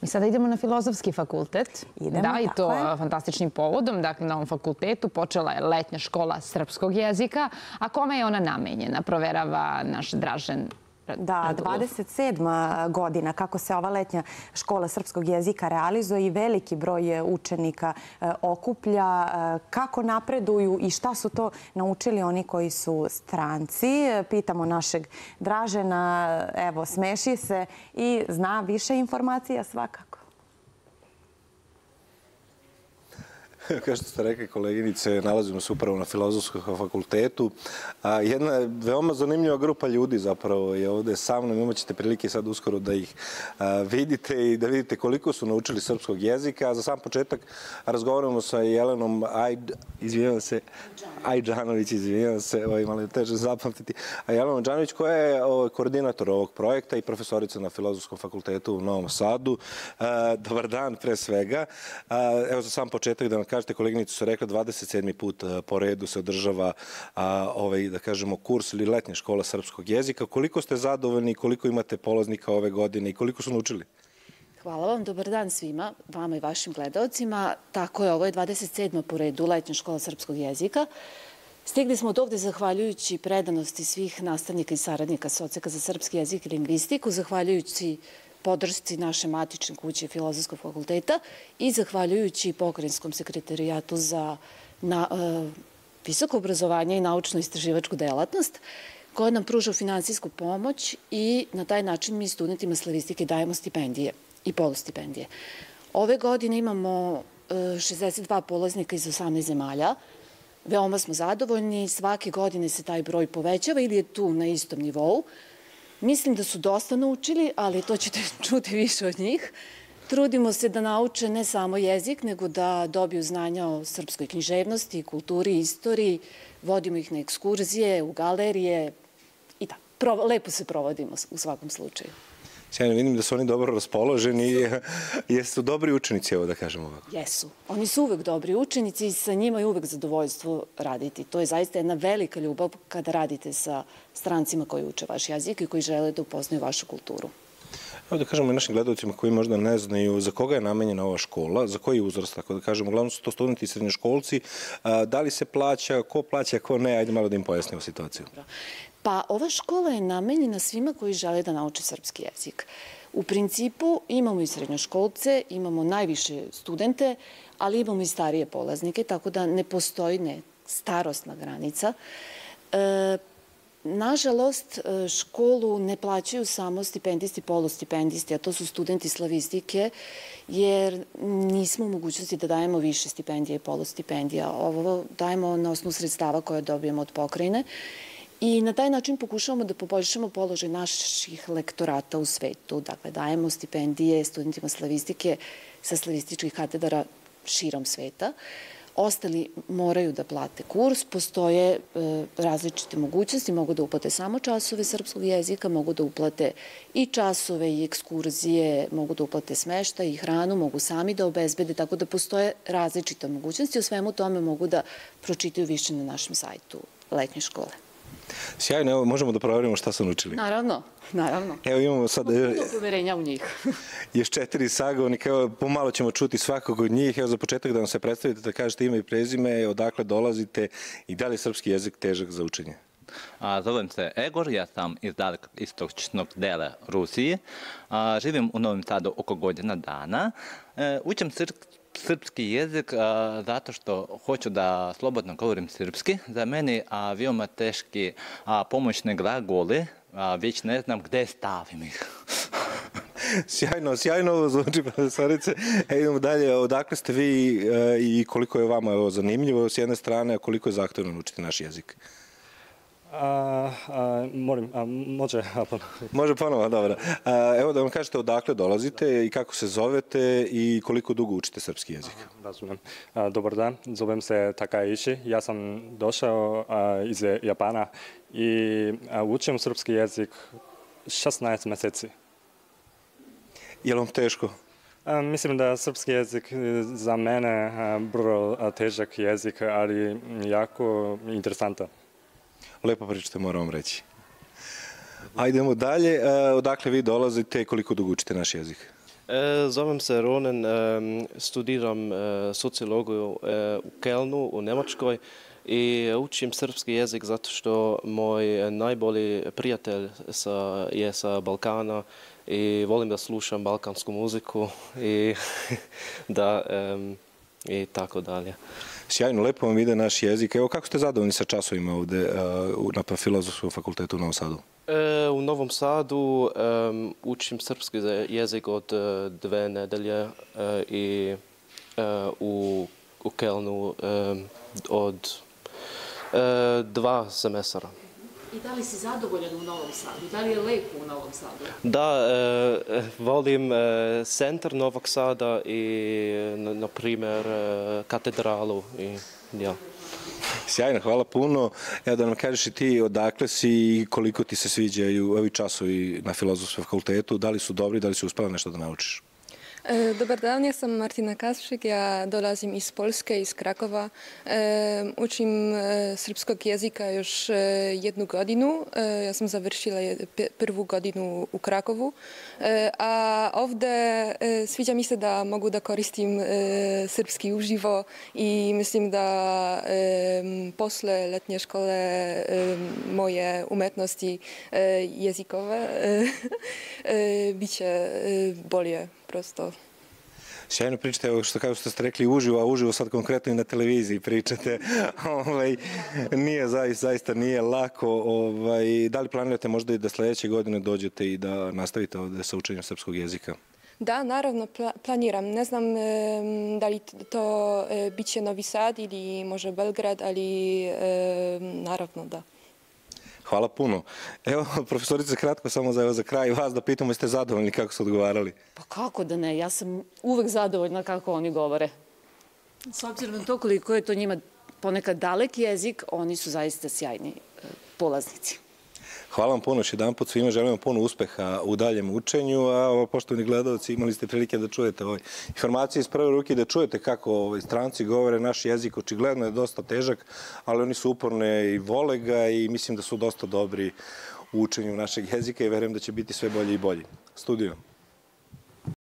Mi sada idemo na filozofski fakultet. Idemo, da, i to je. fantastičnim povodom. Dakle, na ovom fakultetu počela je letnja škola srpskog jezika. A kome je ona namenjena? Proverava naš Dražen Da, Radulov. 27. godina kako se ova letnja škola srpskog jezika realizuje i veliki broj učenika e, okuplja. E, Kako napreduju i šta su to naučili oni koji su stranci? E, Pitamo našeg Dražena, evo, smeši se i zna više informacija svakako. Kao što ste rekli, koleginice, nalazimo se upravo na Filozofskom fakultetu. A, jedna veoma zanimljiva grupa ljudi zapravo je ovde sa mnom. Imat ćete prilike sad uskoro da ih vidite i da vidite koliko su naučili srpskog jezika. Za sam početak razgovaramo sa Jelenom Ajd, izvijavam se, Ajdžanović, izvijavam se, ovaj, malo je teže zapamtiti. A Jelena Ajdžanović koja je ovaj, koordinator ovog projekta i profesorica na Filozofskom fakultetu u Novom Sadu. Dobar dan pre svega. Evo za sam početak da nam kažete, koleginicu su rekla 27. put a, po redu se održava a, ovaj, da kažemo, kurs ili letnja škola srpskog jezika. Koliko ste zadovoljni, koliko imate polaznika ove godine i koliko su naučili? Hvala vam, dobar dan svima, vama i vašim gledalcima. Tako je, ovo je 27. po redu letnja škola srpskog jezika. Stigli smo od ovde zahvaljujući predanosti svih nastavnika i saradnika Socieka za srpski jezik i lingvistiku, zahvaljujući podršci naše matične kuće Filozofskog fakulteta i zahvaljujući Pokrajinskom sekretarijatu za na, e, visoko obrazovanje i naučno-istraživačku delatnost koja nam pruža finansijsku pomoć i na taj način mi studentima slavistike dajemo stipendije i polustipendije. Ove godine imamo e, 62 polaznika iz 18 zemalja. Veoma smo zadovoljni, svake godine se taj broj povećava ili je tu na istom nivou. Mislim da su dosta naučili, ali to ćete čuti više od njih. Trudimo se da nauče ne samo jezik, nego da dobiju znanja o srpskoj književnosti, kulturi, istoriji. Vodimo ih na ekskurzije, u galerije i pro, lepo se provodimo u svakom slučaju. Sjajno, vidim da su oni dobro raspoloženi. Jesu dobri učenici, evo da kažemo ovako. Jesu. Oni su uvek dobri učenici i sa njima je uvek zadovoljstvo raditi. To je zaista jedna velika ljubav kada radite sa strancima koji uče vaš jezik i koji žele da upoznaju vašu kulturu. Evo da kažemo i našim gledalcima koji možda ne znaju za koga je namenjena ova škola, za koji uzrast, tako da kažemo, uglavnom su to studenti i srednjoškolci, da li se plaća, ko plaća, ko ne, ajde malo da im pojasnimo situaciju. Pa ova škola je namenjena svima koji žele da nauče srpski jezik. U principu imamo i srednjoškolce, imamo najviše studente, ali imamo i starije polaznike, tako da ne postoji ne starostna granica. E, Nažalost, e, školu ne plaćaju samo stipendisti, polustipendisti, a to su studenti slavistike, jer nismo u mogućnosti da dajemo više stipendija i polustipendija. Ovo dajemo na osnovu sredstava koje dobijemo od pokrajine I na taj način pokušavamo da poboljšamo položaj naših lektorata u svetu. Dakle, dajemo stipendije studentima slavistike sa slavističkih katedara širom sveta. Ostali moraju da plate kurs, postoje e, različite mogućnosti, mogu da uplate samo časove srpskog jezika, mogu da uplate i časove i ekskurzije, mogu da uplate smešta i hranu, mogu sami da obezbede, tako da postoje različite mogućnosti. O svemu tome mogu da pročitaju više na našem sajtu letnje škole. Sjajno, evo možemo da proverimo šta su naučili. Naravno, naravno. Evo imamo sad e, Puno poverenja u njih. još četiri sagovornika, evo pomalo ćemo čuti svakog od njih. Evo za početak da nam se predstavite, da kažete ime i prezime, odakle dolazite i da li je srpski jezik težak za učenje? A, zovem se Egor, ja sam iz dalek istočnog dela Rusije. A, živim u Novom Sadu oko godina dana. E, učim srp, srpski jezik a, zato što hoću da slobodno govorim srpski. Za mene a, veoma teški a, pomoćne glagole, a, već ne znam gde stavim ih. Sjajno, sjajno ovo zvuči, profesorice. E, idemo dalje, odakle ste vi e, i koliko je vama evo, zanimljivo s jedne strane, a koliko je zahtevno naučiti naš jezik? A, a, molim, a, može, pa, Može ponovo, dobro. A, evo da vam kažete odakle dolazite i kako se zovete i koliko dugo učite srpski jezik. razumijem. A, dobar dan, zovem se Takaishi. Ja sam došao a, iz Japana i a, učim srpski jezik 16 meseci. Je li vam teško? A, mislim da srpski jezik e, za mene a, a, težak jezik, ali jako interesantan. Lepo pričate, moram vam reći. Ajdemo dalje. E, odakle vi dolazite i koliko dugo učite naš jezik? E, Zovem se Ronen, em, studiram e, sociologiju e, u Kelnu u Njemačkoj i učim srpski jezik zato što moj najbolji prijatelj sa, je sa Balkana i volim da slušam balkansku muziku i da i tako dalje. Sjajno, lepo vam ide naš jezik. Evo, kako ste zadovoljni sa časovima ovde uh, na Filozofskom fakultetu u Novom Sadu? E, u Novom Sadu em, učim srpski jezik od e, dve nedelje e, i e, u, u Kelnu od e, dva semestra. I da li si zadovoljan u Novom Sadu? Da li je lepo u Novom Sadu? Da, e, volim e, centar Novog Sada i, na, na primjer, e, katedralu. I, ja. Sjajno, hvala puno. Evo da nam kažeš i ti odakle si i koliko ti se sviđaju ovi časovi na Filozofskom fakultetu, da li su dobri, da li si uspela nešto da naučiš? E, Dobar dan, ja sam Martina Kasšik, ja dolazim iz Polske, iz Krakova. E, učim e, srpskog jezika još e, jednu godinu. E, ja sam završila je- pe- prvu godinu u Krakovu. E, a ovde e, sviđa mi se da mogu da koristim e, srpski uživo i mislim da e, posle letnje škole e, moje umetnosti e, jezikowe e, e, biće e, bolje prosto. Sjajno pričate, evo što kao što ste rekli uživo, a uživo sad konkretno i na televiziji pričate. ovaj, nije zaista, zaista nije lako. Ovaj, da li planirate možda i da sledeće godine dođete i da nastavite ovde sa učenjem srpskog jezika? Da, naravno pla- planiram. Ne znam em, da li to e, biće Novi Sad ili može Belgrad, ali em, naravno da. Hvala puno. Evo, profesorice, kratko samo za, evo, za kraj vas da pitamo jeste zadovoljni kako su odgovarali. Pa kako da ne? Ja sam uvek zadovoljna kako oni govore. S obzirom na to koliko je to njima ponekad dalek jezik, oni su zaista sjajni e, polaznici. Hvala vam puno još jedan put svima, želim vam puno uspeha u daljem učenju, a ovo, poštovani gledalci, imali ste prilike da čujete ovaj informacije iz prve ruke, da čujete kako ovaj, stranci govore naš jezik, očigledno je dosta težak, ali oni su uporne i vole ga i mislim da su dosta dobri u učenju našeg jezika i verujem da će biti sve bolji i bolji. Studio.